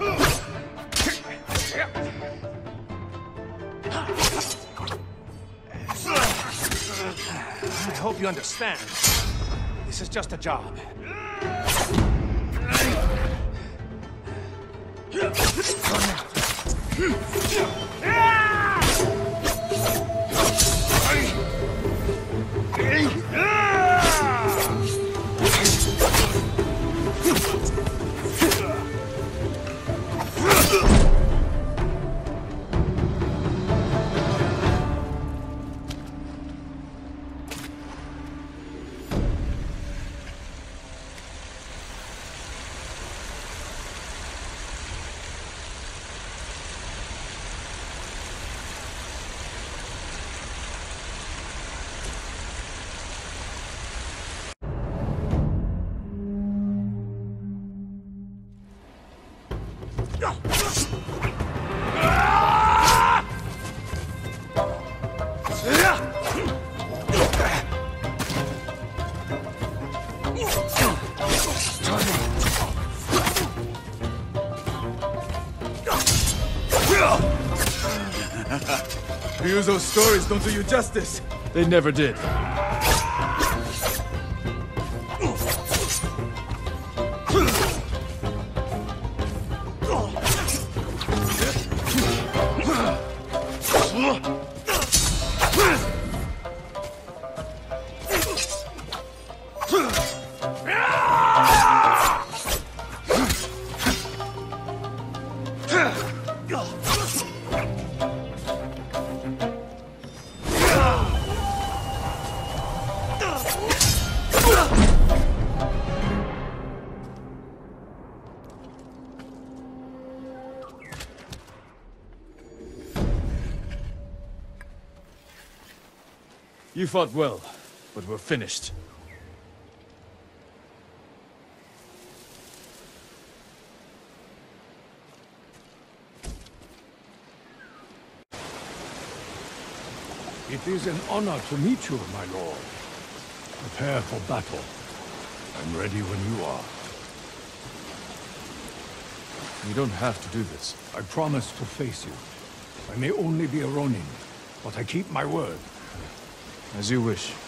I hope you understand. This is just a job. Ryuzo's stories don't do you justice. They never did. You fought well, but we're finished. It is an honor to meet you, my lord. Prepare for battle. I'm ready when you are. You don't have to do this. I promise to face you. I may only be a Ronin, but I keep my word. As you wish.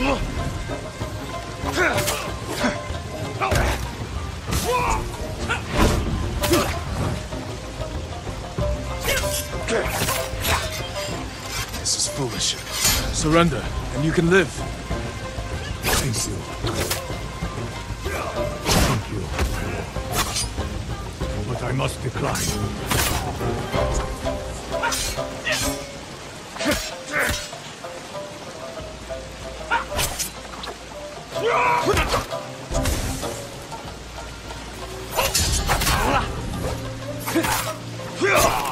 This is foolish. Surrender, and you can live. Thank you. Thank you. But I must decline. 疼了！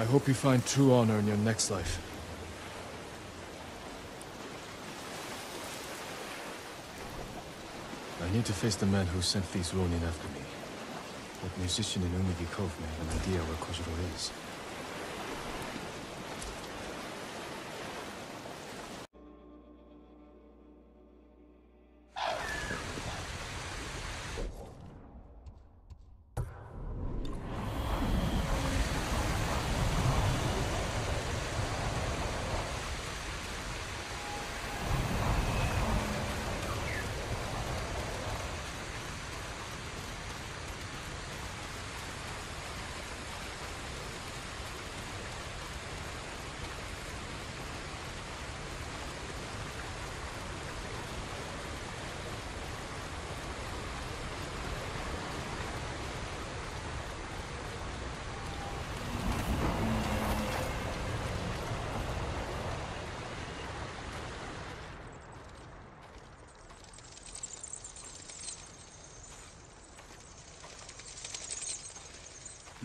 I hope you find true honor in your next life. I need to face the man who sent these Ronin after me. That musician in Umugi Cove may have an idea where Kojiro is.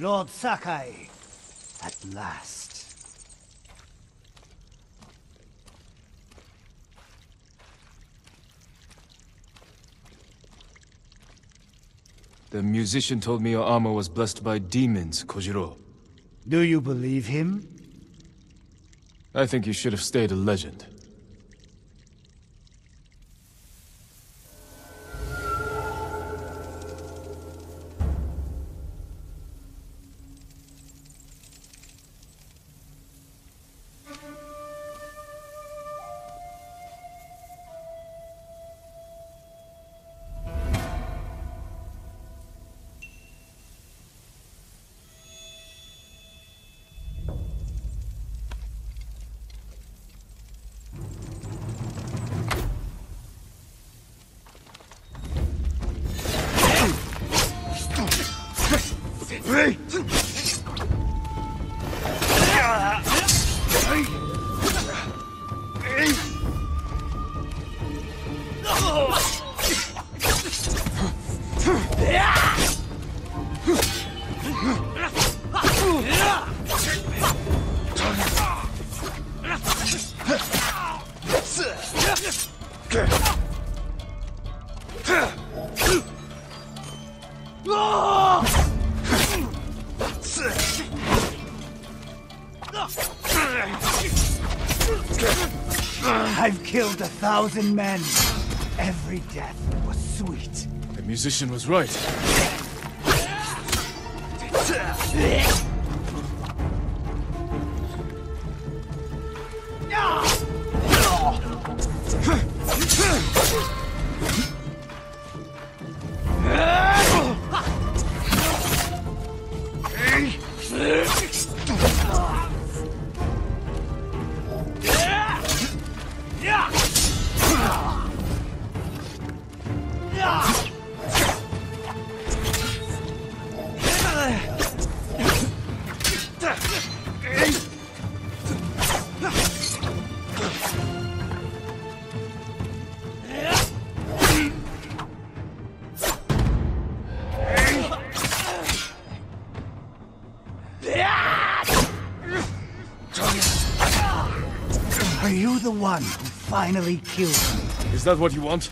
Lord Sakai, at last. The musician told me your armor was blessed by demons, Kojiro. Do you believe him? I think you should have stayed a legend. I've killed a thousand men. Every death was sweet. The musician was right. The one who finally killed me? Is that what you want?